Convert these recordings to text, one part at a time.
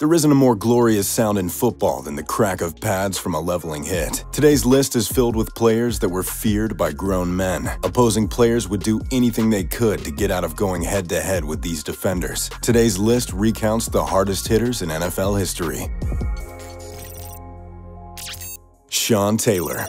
There isn't a more glorious sound in football than the crack of pads from a leveling hit. Today's list is filled with players that were feared by grown men. Opposing players would do anything they could to get out of going head-to-head -head with these defenders. Today's list recounts the hardest hitters in NFL history. Sean Taylor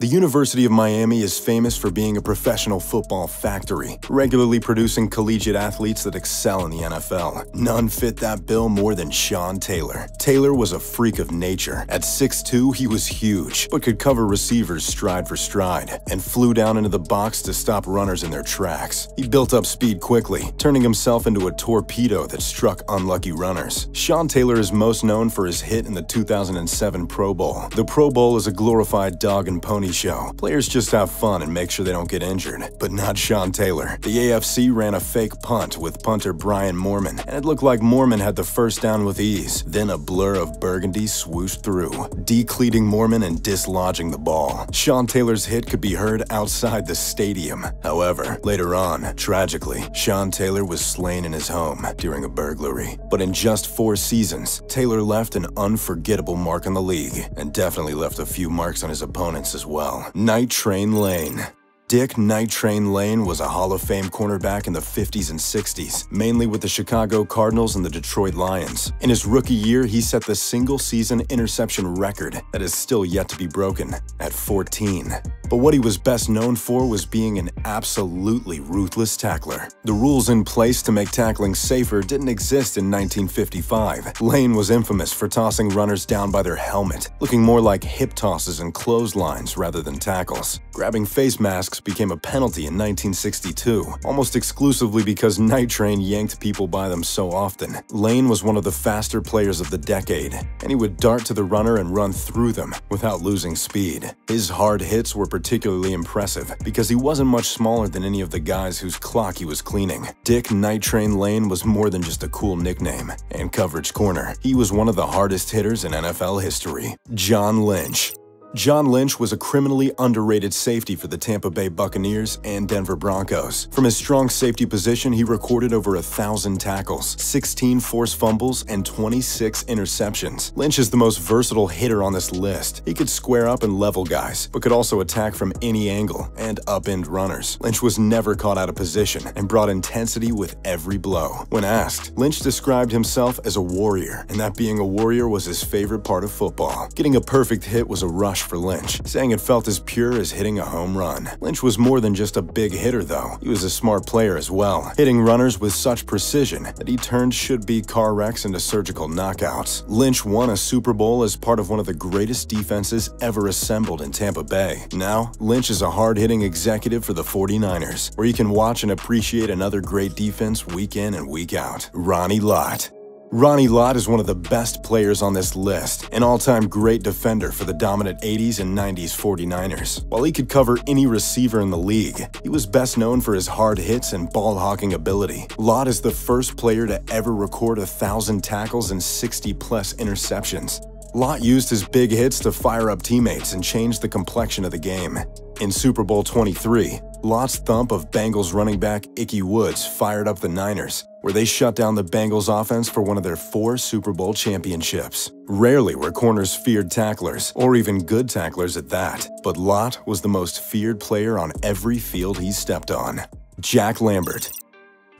the University of Miami is famous for being a professional football factory, regularly producing collegiate athletes that excel in the NFL. None fit that bill more than Sean Taylor. Taylor was a freak of nature. At 6'2", he was huge, but could cover receivers stride for stride, and flew down into the box to stop runners in their tracks. He built up speed quickly, turning himself into a torpedo that struck unlucky runners. Sean Taylor is most known for his hit in the 2007 Pro Bowl. The Pro Bowl is a glorified dog and pony show. Players just have fun and make sure they don't get injured. But not Sean Taylor. The AFC ran a fake punt with punter Brian Moorman, and it looked like Moorman had the first down with ease. Then a blur of burgundy swooshed through, decleating Moorman and dislodging the ball. Sean Taylor's hit could be heard outside the stadium. However, later on, tragically, Sean Taylor was slain in his home during a burglary. But in just four seasons, Taylor left an unforgettable mark on the league, and definitely left a few marks on his opponents as well well. Night Train Lane. Dick Night Train Lane was a Hall of Fame cornerback in the 50s and 60s, mainly with the Chicago Cardinals and the Detroit Lions. In his rookie year, he set the single-season interception record that is still yet to be broken, at 14. But what he was best known for was being an absolutely ruthless tackler. The rules in place to make tackling safer didn't exist in 1955. Lane was infamous for tossing runners down by their helmet, looking more like hip tosses and clotheslines rather than tackles. Grabbing face masks became a penalty in 1962, almost exclusively because Night Train yanked people by them so often. Lane was one of the faster players of the decade, and he would dart to the runner and run through them without losing speed. His hard hits were particularly impressive because he wasn't much smaller than any of the guys whose clock he was cleaning. Dick Night Train Lane was more than just a cool nickname and coverage corner. He was one of the hardest hitters in NFL history. John Lynch John Lynch was a criminally underrated safety for the Tampa Bay Buccaneers and Denver Broncos. From his strong safety position, he recorded over a thousand tackles, 16 forced fumbles, and 26 interceptions. Lynch is the most versatile hitter on this list. He could square up and level guys, but could also attack from any angle and upend runners. Lynch was never caught out of position and brought intensity with every blow. When asked, Lynch described himself as a warrior, and that being a warrior was his favorite part of football. Getting a perfect hit was a rush for Lynch, saying it felt as pure as hitting a home run. Lynch was more than just a big hitter, though. He was a smart player as well, hitting runners with such precision that he turned should-be car wrecks into surgical knockouts. Lynch won a Super Bowl as part of one of the greatest defenses ever assembled in Tampa Bay. Now, Lynch is a hard-hitting executive for the 49ers, where you can watch and appreciate another great defense week in and week out. Ronnie Lott Ronnie Lott is one of the best players on this list, an all-time great defender for the dominant 80s and 90s 49ers. While he could cover any receiver in the league, he was best known for his hard hits and ball-hawking ability. Lott is the first player to ever record a thousand tackles and 60-plus interceptions. Lott used his big hits to fire up teammates and change the complexion of the game. In Super Bowl 23, Lott's thump of Bengals running back Ickey Woods fired up the Niners, where they shut down the Bengals offense for one of their four Super Bowl championships. Rarely were corners feared tacklers, or even good tacklers at that, but Lott was the most feared player on every field he stepped on. Jack Lambert,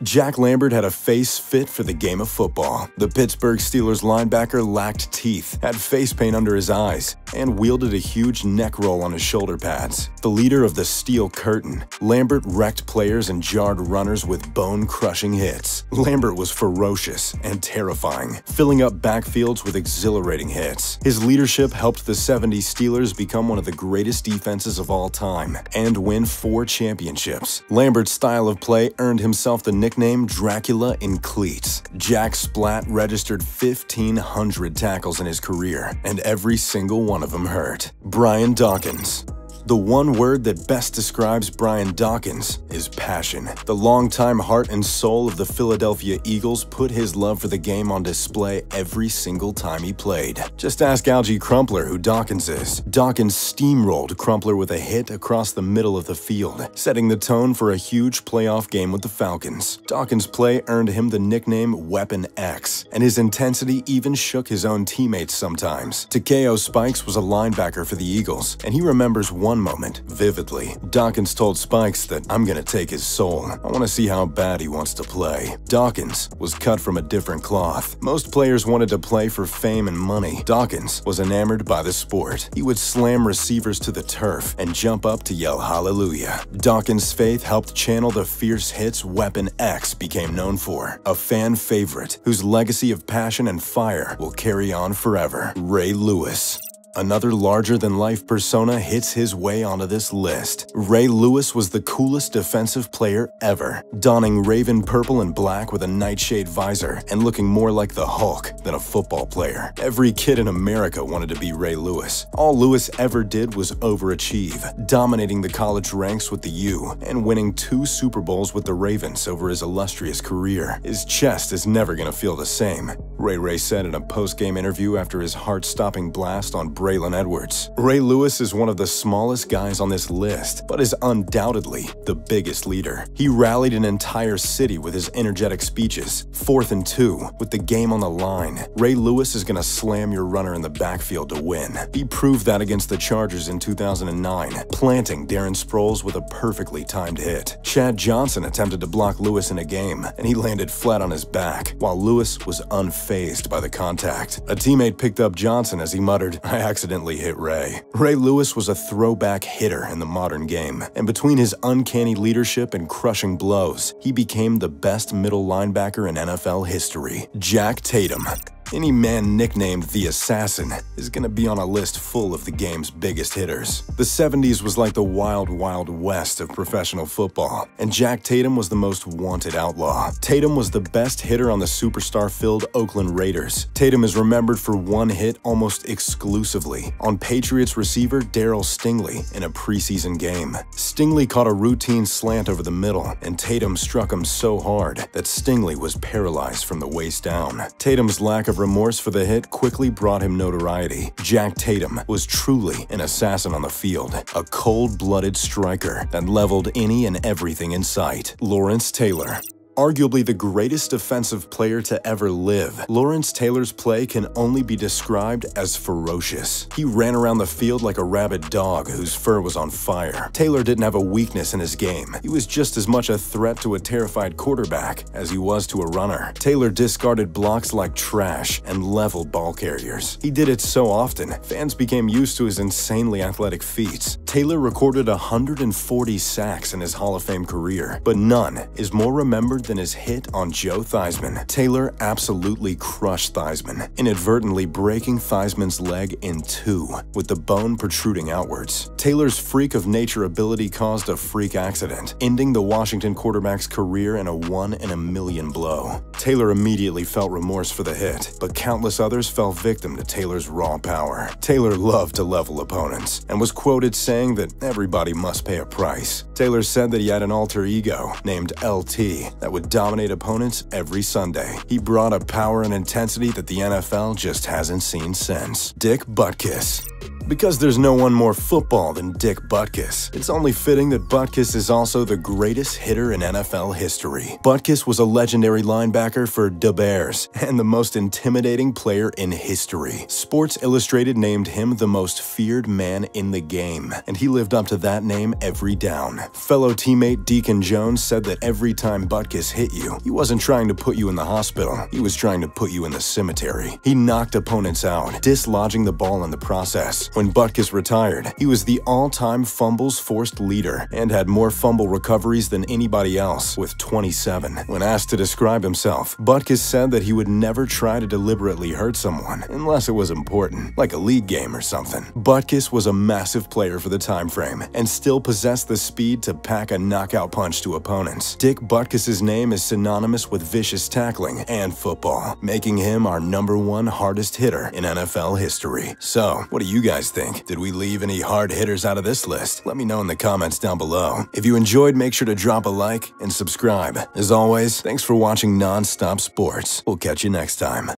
Jack Lambert had a face fit for the game of football. The Pittsburgh Steelers linebacker lacked teeth, had face paint under his eyes, and wielded a huge neck roll on his shoulder pads. The leader of the Steel Curtain, Lambert wrecked players and jarred runners with bone-crushing hits. Lambert was ferocious and terrifying, filling up backfields with exhilarating hits. His leadership helped the 70 Steelers become one of the greatest defenses of all time and win four championships. Lambert's style of play earned himself the nickname nickname Dracula in cleats. Jack Splat registered 1,500 tackles in his career, and every single one of them hurt. Brian Dawkins The one word that best describes Brian Dawkins is passion. The longtime heart and soul of the Philadelphia Eagles put his love for the game on display every single time he played. Just ask Alge Crumpler who Dawkins is. Dawkins steamrolled Crumpler with a hit across the middle of the field, setting the tone for a huge playoff game with the Falcons. Dawkins' play earned him the nickname Weapon X, and his intensity even shook his own teammates sometimes. Takeo Spikes was a linebacker for the Eagles, and he remembers one moment vividly. Dawkins told Spikes that, I'm gonna take his soul. I want to see how bad he wants to play. Dawkins was cut from a different cloth. Most players wanted to play for fame and money. Dawkins was enamored by the sport. He would slam receivers to the turf and jump up to yell hallelujah. Dawkins' faith helped channel the fierce hits Weapon X became known for, a fan favorite whose legacy of passion and fire will carry on forever. Ray Lewis. Another larger-than-life persona hits his way onto this list. Ray Lewis was the coolest defensive player ever, donning raven purple and black with a nightshade visor and looking more like the Hulk than a football player. Every kid in America wanted to be Ray Lewis. All Lewis ever did was overachieve, dominating the college ranks with the U and winning two Super Bowls with the Ravens over his illustrious career. His chest is never gonna feel the same, Ray Ray said in a post-game interview after his heart-stopping blast on Braylon Edwards. Ray Lewis is one of the smallest guys on this list, but is undoubtedly the biggest leader. He rallied an entire city with his energetic speeches. Fourth and two, with the game on the line, Ray Lewis is gonna slam your runner in the backfield to win. He proved that against the Chargers in 2009, planting Darren Sproles with a perfectly timed hit. Chad Johnson attempted to block Lewis in a game, and he landed flat on his back, while Lewis was unfazed by the contact. A teammate picked up Johnson as he muttered, I accidentally hit Ray. Ray Lewis was a throwback hitter in the modern game, and between his uncanny leadership and crushing blows, he became the best middle linebacker in NFL history. Jack Tatum. Any man nicknamed the Assassin is gonna be on a list full of the game's biggest hitters. The 70s was like the wild, wild west of professional football, and Jack Tatum was the most wanted outlaw. Tatum was the best hitter on the superstar-filled Oakland Raiders. Tatum is remembered for one hit almost exclusively on Patriots receiver Darryl Stingley in a preseason game. Stingley caught a routine slant over the middle, and Tatum struck him so hard that Stingley was paralyzed from the waist down. Tatum's lack of remorse for the hit quickly brought him notoriety. Jack Tatum was truly an assassin on the field, a cold-blooded striker that leveled any and everything in sight. Lawrence Taylor Arguably the greatest defensive player to ever live, Lawrence Taylor's play can only be described as ferocious. He ran around the field like a rabid dog whose fur was on fire. Taylor didn't have a weakness in his game. He was just as much a threat to a terrified quarterback as he was to a runner. Taylor discarded blocks like trash and leveled ball carriers. He did it so often, fans became used to his insanely athletic feats. Taylor recorded 140 sacks in his Hall of Fame career, but none is more remembered than his hit on Joe Theismann. Taylor absolutely crushed Theismann, inadvertently breaking Theismann's leg in two, with the bone protruding outwards. Taylor's freak of nature ability caused a freak accident, ending the Washington quarterback's career in a one in a million blow. Taylor immediately felt remorse for the hit, but countless others fell victim to Taylor's raw power. Taylor loved to level opponents, and was quoted saying that everybody must pay a price. Taylor said that he had an alter ego named LT that would dominate opponents every Sunday. He brought a power and intensity that the NFL just hasn't seen since. Dick Butkus because there's no one more football than Dick Butkus, it's only fitting that Butkus is also the greatest hitter in NFL history. Butkus was a legendary linebacker for the Bears and the most intimidating player in history. Sports Illustrated named him the most feared man in the game, and he lived up to that name every down. Fellow teammate Deacon Jones said that every time Butkus hit you, he wasn't trying to put you in the hospital, he was trying to put you in the cemetery. He knocked opponents out, dislodging the ball in the process. When Butkus retired, he was the all-time fumbles forced leader and had more fumble recoveries than anybody else, with 27. When asked to describe himself, Butkus said that he would never try to deliberately hurt someone, unless it was important, like a league game or something. Butkus was a massive player for the time frame, and still possessed the speed to pack a knockout punch to opponents. Dick Butkus's name is synonymous with vicious tackling and football, making him our number one hardest hitter in NFL history. So, what do you guys think? Did we leave any hard hitters out of this list? Let me know in the comments down below. If you enjoyed, make sure to drop a like and subscribe. As always, thanks for watching Non-Stop Sports. We'll catch you next time.